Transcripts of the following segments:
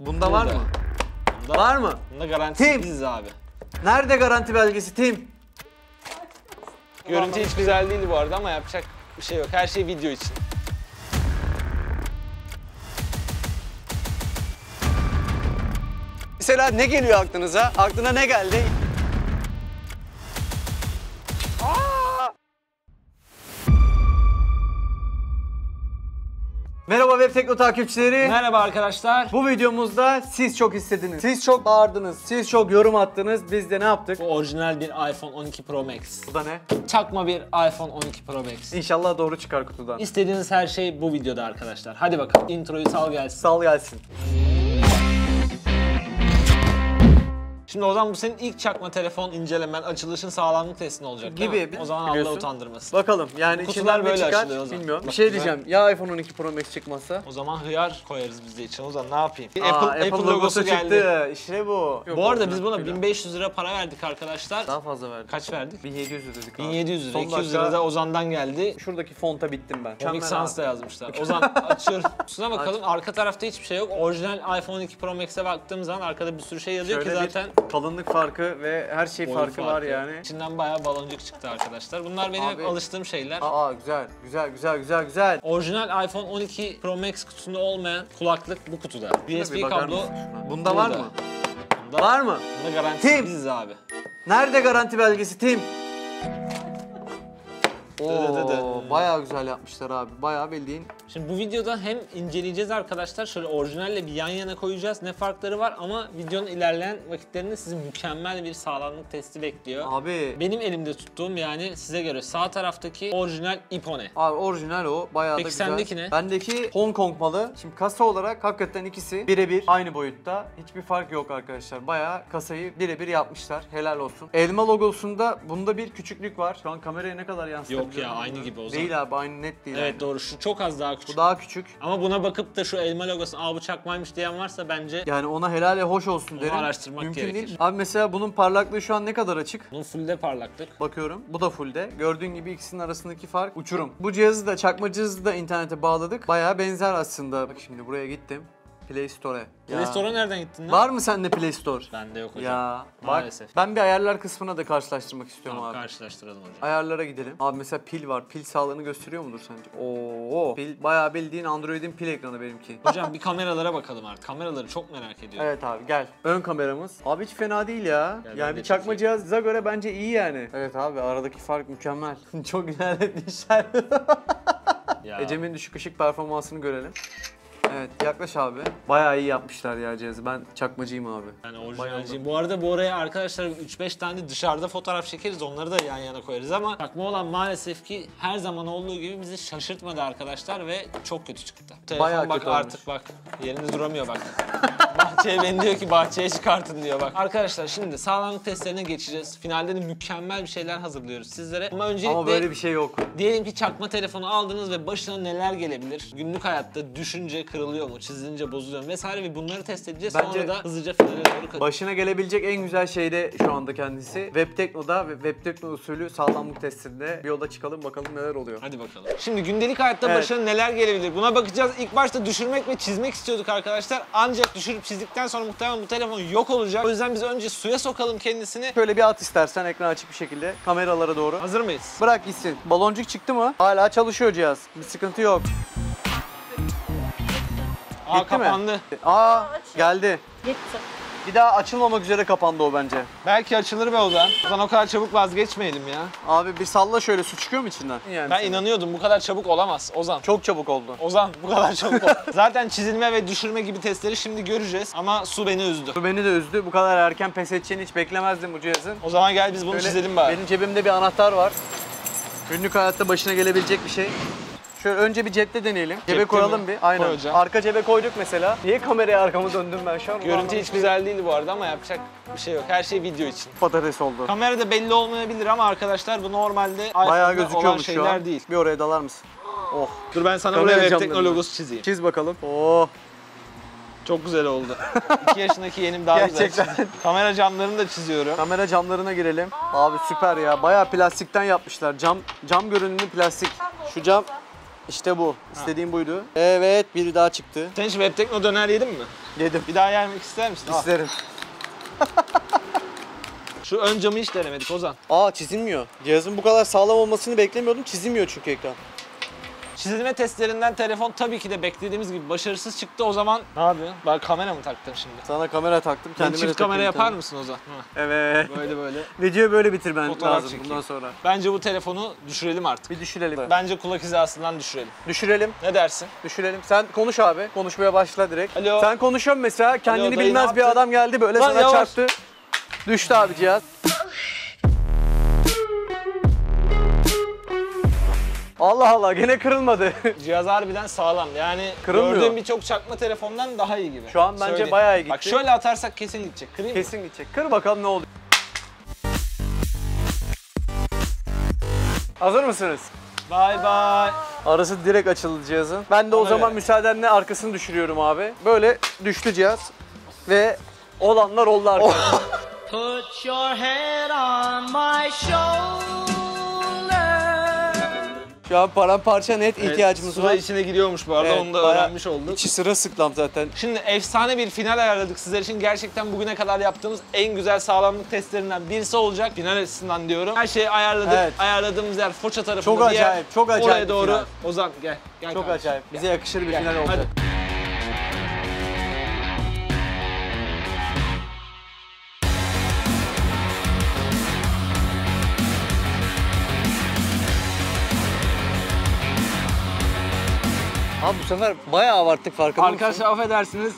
Bunda var mı? Bunda, Var mı? Bunda garantisi Tim. biziz abi. Nerede garanti belgesi Tim? Görüntü hiç güzel değildi bu arada ama yapacak bir şey yok. Her şey video için. Mesela ne geliyor aklınıza? Aklına ne geldi? Merhaba Web Tekno takipçileri. Merhaba arkadaşlar. Bu videomuzda siz çok istediniz. Siz çok bağırdınız. Siz çok yorum attınız. Biz de ne yaptık? Bu orijinal bir iPhone 12 Pro Max. Bu da ne? Çakma bir iPhone 12 Pro Max. İnşallah doğru çıkar kutudan. İstediğiniz her şey bu videoda arkadaşlar. Hadi bakalım. Introyu sal gelsin. Sal gelsin. Şimdi o zaman bu senin ilk çakma telefon incelemen, açılışın sağlamlık testin olacak değil Gibi, mi? O zaman Allah biliyorsun. utandırmasın. Bakalım yani Kutular içinden ne böyle çıkar açılıyor o zaman. bilmiyorum. Bir şey diyeceğim. Ya iPhone 12 Pro Max çıkmasa? O zaman hıyar koyarız biz de içine. O zaman ne yapayım? Bir Aa, Apple, Apple, logosu, geldi. çıktı. İşte bu. Yok, Bu arada biz buna Şöyle. 1500 lira para verdik arkadaşlar. Daha fazla verdik. Kaç verdik? 1700 lira dedik abi. 1700 lira. Son 200 dakika lira da Ozan'dan geldi. Şuradaki fonta bittim ben. Comic Mükemmel Sans abi. da yazmışlar. Ozan açıyorum. Şuna bakalım. Arka tarafta hiçbir şey yok. Orijinal iPhone 12 Pro Max'e baktığım zaman arkada bir sürü şey yazıyor Şöyle ki zaten bir kalınlık farkı ve her şey boy farkı, var yani. İçinden bayağı baloncuk çıktı arkadaşlar. Bunlar benim Abi. hep alıştığım şeyler. Aa güzel, güzel, güzel, güzel, güzel. Orijinal iPhone 12 Pro Max kutusunda olmayan kulaklık bu kutuda. USB bakar kablo mısın şuna? Bunda var burada. mı? Bunda, Var mı? Bunda garantisi Tim. biziz abi. Nerede garanti belgesi Tim? Dı dı dı dı. Oo, bayağı güzel yapmışlar abi. Bayağı bildiğin. Şimdi bu videoda hem inceleyeceğiz arkadaşlar. Şöyle orijinalle bir yan yana koyacağız. Ne farkları var ama videonun ilerleyen vakitlerinde sizi mükemmel bir sağlamlık testi bekliyor. Abi, Benim elimde tuttuğum yani size göre sağ taraftaki orijinal Ipone. abi orijinal o. Bayağı Peki da güzel. sendeki ne? Bendeki Hong Kong malı. Şimdi kasa olarak hakikaten ikisi birebir aynı boyutta. Hiçbir fark yok arkadaşlar. Bayağı kasayı birebir yapmışlar. Helal olsun. Elma logosunda bunda bir küçüklük var. Şu an kameraya ne kadar yansıtabiliyorum? Yok ya, aynı gibi o zaman. Değil abi aynı net değil. Evet yani. doğru şu çok az daha küçük. Bu daha küçük. Ama buna bakıp da şu elma logosu aa bu çakmaymış diyen varsa bence Yani ona helal ve hoş olsun derim. araştırmak Mümkün gerekir. değil. Abi mesela bunun parlaklığı şu an ne kadar açık? bunun fullde parlaklık. Bakıyorum. Bu da fullde. Gördüğün gibi ikisinin arasındaki fark uçurum. Bu cihazı da çakma cihazı da internete bağladık. Bayağı benzer aslında. Bak şimdi buraya gittim. Play Store'e. Play Ya. Store'a nereden gittin lan? Var mı sende Play Store? Bende yok hocam. Ya bak Maalesef. ben bir ayarlar kısmına da karşılaştırmak istiyorum Tamam abi. karşılaştıralım hocam. Ayarlara gidelim. Abi mesela pil var. Pil sağlığını gösteriyor mudur sence? Oo. Pil bayağı bildiğin Android'in pil ekranı benimki. Hocam bir kameralara bakalım artık. Kameraları çok merak ediyorum. Evet abi gel. Ön kameramız. Abi hiç fena değil ya. Gel, ben yani de bir çakma çekeyim. cihaza göre bence iyi yani. Evet abi aradaki fark mükemmel. Çok ilerletmişler. Ya. Ecem'in düşük ışık performansını görelim. Evet yaklaş abi. Bayağı iyi yapmışlar ya cihazı. Ben çakmacıyım abi. Yani orijinalciyim. Bu arada bu oraya arkadaşlar 3-5 tane dışarıda fotoğraf çekeriz. Onları da yan yana koyarız ama çakma olan maalesef ki her zaman olduğu gibi bizi şaşırtmadı arkadaşlar ve çok kötü çıktı. Telefon Bayağı bak kötü olmuş. artık bak yerinde duramıyor bak. bahçeye beni diyor ki bahçeye çıkartın diyor bak. Arkadaşlar şimdi sağlamlık testlerine geçeceğiz. Finalde de mükemmel bir şeyler hazırlıyoruz sizlere. Ama öncelikle Ama böyle bir şey yok. Diyelim ki çakma telefonu aldınız ve başına neler gelebilir? Günlük hayatta düşünce kırılıyor mu, çizilince bozuluyor mu vesaire ve bunları test edeceğiz. Bence- Sonra da hızlıca finale doğru kaçacağız. Başına gelebilecek en güzel şey de şu anda kendisi. Webtekno'da ve Webtekno usulü sağlamlık testinde bir yola çıkalım bakalım neler oluyor. Hadi bakalım. Şimdi gündelik hayatta Evet. başına neler gelebilir? Buna bakacağız. İlk başta düşürmek ve çizmek istiyorduk arkadaşlar. Ancak düşürüp çizdikten sonra muhtemelen bu telefon yok olacak. O yüzden biz önce suya sokalım kendisini. Şöyle bir at istersen ekran açık bir şekilde kameralara doğru. Hazır mıyız? Bırak gitsin. Baloncuk çıktı mı? Hala çalışıyor cihaz. Bir sıkıntı yok. Aa Gitti mi? kapandı. Aa geldi. Gitti. Bir daha açılmamak üzere kapandı o bence. Belki açılır be Ozan. Ozan o kadar çabuk vazgeçmeyelim ya. Abi bir salla şöyle su çıkıyor mu içinden? Yani Ben sana. inanıyordum bu kadar çabuk olamaz Ozan. Çok çabuk oldu. Ozan bu kadar çabuk ol. Zaten çizilme ve düşürme gibi testleri şimdi göreceğiz ama su beni üzdü. Bu beni de üzdü. Bu kadar erken pes edeceğini hiç beklemezdim bu cihazın. O zaman gel biz bunu Şöyle çizelim bari. Benim cebimde bir anahtar var. Günlük hayatta başına gelebilecek bir şey. Şöyle önce bir cepte deneyelim. Cebe Cepte koyalım mi? bir. Aynen. Koy hocam. Arka cebe koyduk mesela. Niye kameraya arkamı döndüm ben şu an? Görüntü hiç güzel değildi bu arada ama yapacak bir şey yok. Her şey video için. Patates oldu. Kamerada belli olmayabilir ama arkadaşlar bu normalde Bayağı olan şeyler an. değil. Bir oraya dalar mısın? Oh. Dur ben sana Kamera buraya web camlarını. tekno logosu çizeyim. Çiz bakalım. Oh. Çok güzel oldu. 2 yaşındaki yeğenim daha güzel Gerçekten. çizdi. Kamera camlarını da çiziyorum. Kamera camlarına girelim. Abi süper ya. Bayağı plastikten yapmışlar. Cam cam görünümlü plastik. Şu cam İşte bu. İstediğim buydu. Evet biri daha çıktı. Sen hiç web tekno döner yedin mi? Yedim. Bir daha yemek ister misin? Al. İsterim. Şu ön camı hiç denemedik Ozan. Aa çizilmiyor. Cihazın bu kadar sağlam olmasını beklemiyordum. Çizilmiyor çünkü ekran. Çizilme testlerinden telefon tabii ki de beklediğimiz gibi başarısız çıktı. O zaman ne yapıyorsun? Bak kamera mı taktın şimdi? Sana kamera taktım. Kendime çift kamera takayım yapar tabii. mısın Ozan? Ha, Evet. Böyle böyle. Videoyu böyle bitirmen Fotoğraf lazım çekeyim. bundan sonra. Bence bu telefonu düşürelim artık. Bir düşürelim. Bence kulak hizasından düşürelim. Düşürelim. Ne dersin? Düşürelim. Sen konuş abi. Konuşmaya başla direkt. Alo. Sen konuşuyorsun mesela. Kendini dayı, bilmez bir adam geldi böyle Lan sana yavaş. çarptı. Düştü abi cihaz. Allah Allah gene kırılmadı. Cihaz harbiden sağlam. Yani Kırılmıyor. gördüğüm birçok çakma telefondan daha iyi gibi. Şu an bence Söyleyeyim. bayağı iyi Bak gitti. şöyle atarsak kesin gidecek. Kırayım mı? Kesin gidecek. Kır bakalım ne oluyor. Hazır mısınız? Bye bye. Arası direkt açıldı cihazın. Ben de o Ona zaman göre. müsaadenle arkasını düşürüyorum abi. Böyle düştü cihaz. Ve olanlar oldu arkadaşlar. Put your head on my shoulder. Şu an paramparça net ihtiyacımız Sıra var. içine giriyormuş bu arada Evet, onu da öğrenmiş olduk. İçi sıra sıklam zaten. Şimdi efsane bir final ayarladık sizler için. Gerçekten bugüne kadar yaptığımız en güzel sağlamlık testlerinden birisi olacak. Final açısından diyorum. Her şeyi ayarladık. Evet. Ayarladığımız yer Foça tarafında Çok bir yer. acayip, çok acayip Oraya doğru. final. Ozan gel. gel Çok kardeşim. acayip. Bize yakışır bir Gel. final olacak. Hadi. Bu sefer bayağı abarttık farkında mısın? Arkadaşlar affedersiniz.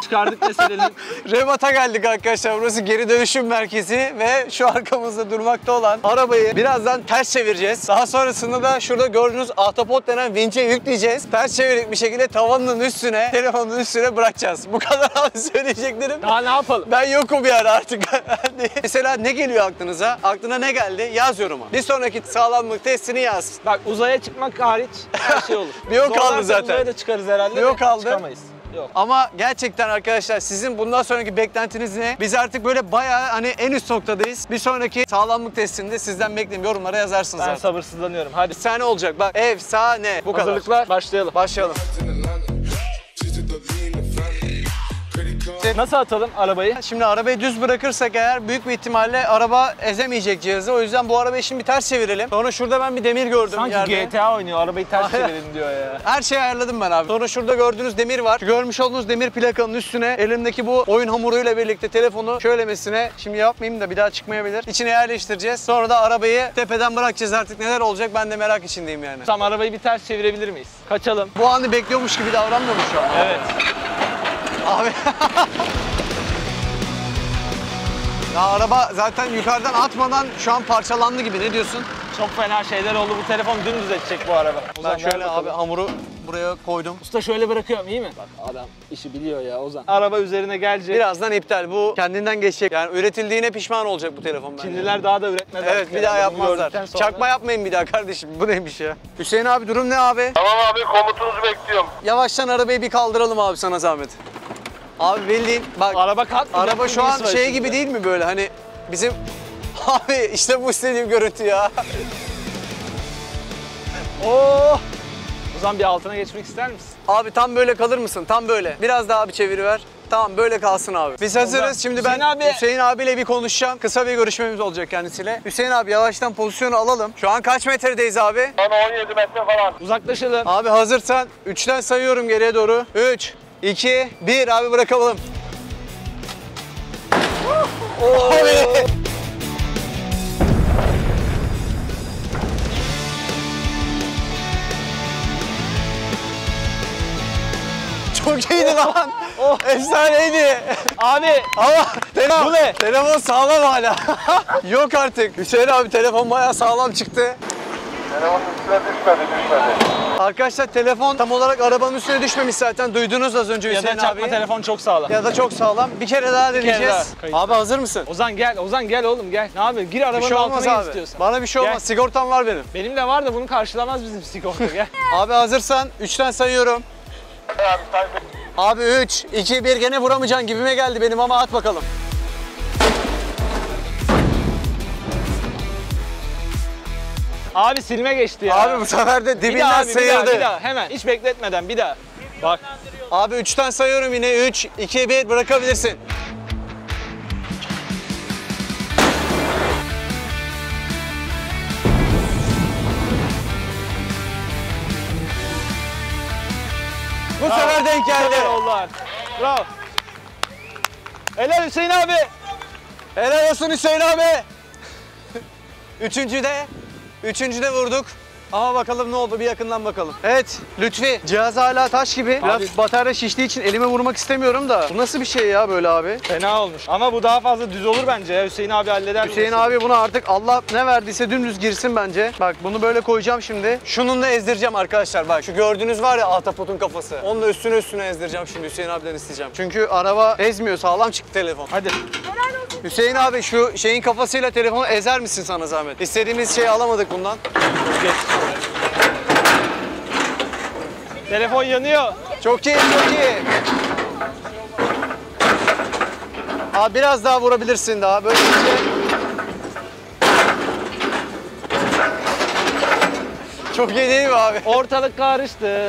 Çıkardık meselenin. Rebat'a geldik arkadaşlar. Burası geri dönüşüm merkezi ve şu arkamızda durmakta olan arabayı birazdan ters çevireceğiz. Daha sonrasında da şurada gördüğünüz ahtapot denen vinçe yükleyeceğiz. Ters çevirip bir şekilde tavanın üstüne, telefonun üstüne bırakacağız. Bu kadar abi söyleyeceklerim. Daha ne yapalım? Ben yokum yani artık. Mesela ne geliyor aklınıza? Aklına ne geldi? Yaz yoruma. Bir sonraki sağlamlık testini yaz. Bak uzaya çıkmak hariç her şey olur. Bir yok kaldı zaten. Uzaya da çıkarız herhalde. Bir yok kaldı. Çıkamayız. Yok. Ama gerçekten arkadaşlar sizin bundan sonraki beklentiniz ne? Biz artık böyle bayağı hani en üst noktadayız. Bir sonraki sağlamlık testinde sizden bekliyorum. Yorumlara yazarsınız Ben zaten. sabırsızlanıyorum. Hadi. Efsane olacak. Bak efsane. Bu kadar. Hazırlıklar başlayalım. Başlayalım. Nasıl atalım arabayı? Şimdi arabayı düz bırakırsak eğer büyük bir ihtimalle araba ezemeyecek cihazı. O yüzden bu arabayı şimdi bir ters çevirelim. Sonra şurada ben bir demir gördüm Sanki yerde. GTA oynuyor. Arabayı ters çevirelim diyor ya. Her şeyi ayarladım ben abi. Sonra şurada gördüğünüz demir var. Şu görmüş olduğunuz demir plakanın üstüne elimdeki bu oyun hamuruyla birlikte telefonu şöylemesine şimdi yapmayayım da bir daha çıkmayabilir. İçine yerleştireceğiz. Sonra da arabayı tepeden bırakacağız artık neler olacak ben de merak içindeyim yani. Tamam arabayı bir ters çevirebilir miyiz? Kaçalım. Bu anı bekliyormuş gibi davranmıyormuş şu an. Evet. Abi. ya araba zaten yukarıdan atmadan şu an parçalandı gibi. Ne diyorsun? Çok fena şeyler oldu. Bu telefon dümdüz edecek bu araba. Ozan, Ben şöyle abi hamuru buraya koydum. Usta şöyle bırakıyorum iyi mi? Bak adam işi biliyor ya Ozan. Araba üzerine gelecek. Birazdan iptal. Bu kendinden geçecek. Yani üretildiğine pişman olacak bu telefon bence. Çinliler daha da üretmez. Evet artık bir daha bunu yapmazlar. gördükten sonra. Çakma yapmayın bir daha kardeşim. Bu neymiş ya? Hüseyin abi durum ne abi? Tamam abi komutunuzu bekliyorum. Yavaştan arabayı bir kaldıralım abi sana zahmet. Abi bildiğin bak Araba kalkmayacak. araba şu an şey gibi değil mi böyle hani bizim abi işte bu istediğim görüntü ya. Oo! Ozan bir altına geçmek ister misin? Abi tam böyle kalır mısın? Tam böyle. Biraz daha bir çeviriver. Tamam böyle kalsın abi. Biz hazırız. Şimdi ben Hüseyin abi. Hüseyin abiyle bir konuşacağım. Kısa bir görüşmemiz olacak kendisiyle. Hüseyin abi yavaştan pozisyonu alalım. Şu an kaç metredeyiz abi? Bana 17 metre falan. Uzaklaşalım. Abi hazırsan 3'ten sayıyorum geriye doğru. 3, 2, 1 abi bırakalım. Abi. Çok iyiydi lan. Efsaneydi. Abi Ama telefon, Bu ne? telefon sağlam hala. Yok artık. Hüseyin abi telefon bayağı sağlam çıktı. Telefonun üstüne düşmedi düşmedi. Arkadaşlar telefon tam olarak arabanın üstüne düşmemiş zaten. Duydunuz az önce ya Hüseyin da çakma abi. telefon çok sağlam. Ya da çok sağlam. Bir kere daha deneyeceğiz. daha, kayıt. Abi hazır mısın? Ozan gel, Ozan gel oğlum gel. Ne yapıyorsun? Gir arabanın Bir şey olmaz altına gir abi. istiyorsan. Bana bir şey olmaz. Gel. Sigortam var benim. Benim de var da bunu karşılamaz bizim sigorta gel. Abi hazırsan 3'ten sayıyorum. Abi Abi 3, 2, 1 gene vuramayacaksın gibime geldi benim ama at bakalım. Abi silme geçti ya. Abi bu sefer de bir dibinden daha abi, bir daha, sıyırdı. bir daha. Hemen hiç bekletmeden bir daha. Bak. Abi 3'ten sayıyorum yine. 3, 2, 1 bırakabilirsin. Bu sefer denk geldi. Helal oldu abi. Bravo. Helal Hüseyin abi. Helal olsun Hüseyin abi. Üçüncü de, üçüncü de vurduk. Ama bakalım ne oldu bir yakından bakalım. Evet Lütfi cihaz hala taş gibi. Biraz Abi- batarya şiştiği için elime vurmak istemiyorum da. Bu nasıl bir şey ya böyle abi? Fena olmuş. Ama bu daha fazla düz olur bence ya. Hüseyin abi halleder. Hüseyin burası. abi bunu artık Allah ne verdiyse dümdüz girsin bence. Bak bunu böyle koyacağım şimdi. Şununla ezdireceğim arkadaşlar bak. Şu gördüğünüz var ya ahtapotun kafası. Onunla üstüne üstüne ezdireceğim şimdi Hüseyin abiden isteyeceğim. Çünkü araba ezmiyor sağlam çıktı telefon. Hadi. Hüseyin abi şu şeyin kafasıyla telefonu ezer misin sana zahmet? İstediğimiz şeyi alamadık bundan. Geç. Telefon yanıyor. Çok iyi çok iyi. Abi biraz daha vurabilirsin daha böyle şey. Çok iyi değil mi abi? Ortalık karıştı.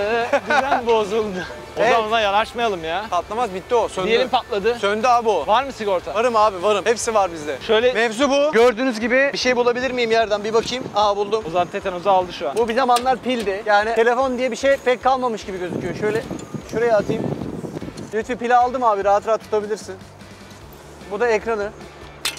Düzen bozuldu. O Evet. zaman ona yanaşmayalım ya. Patlamaz bitti o söndü. Diyelim patladı. Söndü abi o. Var mı sigorta? Varım abi varım. Hepsi var bizde. Şöyle Mevzu bu. Gördüğünüz gibi bir şey bulabilir miyim yerden bir bakayım. Aa buldum. Ozan tetanozu aldı şu an. Bu bir zamanlar pildi. Yani telefon diye bir şey pek kalmamış gibi gözüküyor. Şöyle şuraya atayım. Lütfi pili aldım abi rahat rahat tutabilirsin. Bu da ekranı.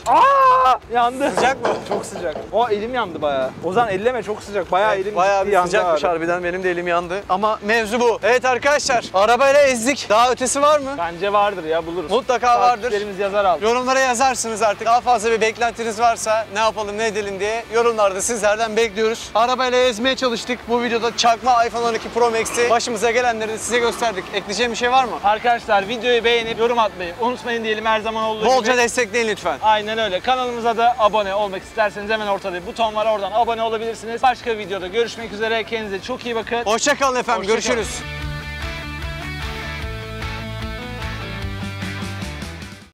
Aa! Yandı. Sıcak mı? Çok sıcak. O elim yandı bayağı. Ozan elleme çok sıcak. Bayağı elim Bayağı bir yandı sıcakmış abi. harbiden benim de elim yandı. Ama mevzu bu. Evet arkadaşlar arabayla ezdik. Daha ötesi var mı? Bence vardır ya buluruz. Mutlaka vardır. Takipçilerimiz yazar aldı. Yorumlara yazarsınız artık. Daha fazla bir beklentiniz varsa ne yapalım ne edelim diye yorumlarda sizlerden bekliyoruz. Arabayla ezmeye çalıştık. Bu videoda çakma iPhone 12 Pro Max'i başımıza gelenleri de size gösterdik. Ekleyeceğim bir şey var mı? Arkadaşlar videoyu beğenip yorum atmayı unutmayın diyelim her zaman olduğu Bolca gibi. destekleyin lütfen. Aynen öyle. Kanalımıza da abone olmak isterseniz hemen ortada bir buton var oradan abone olabilirsiniz. Başka videoda görüşmek üzere. Kendinize çok iyi bakın. Hoşçakalın efendim. Hoşça kalın. Görüşürüz.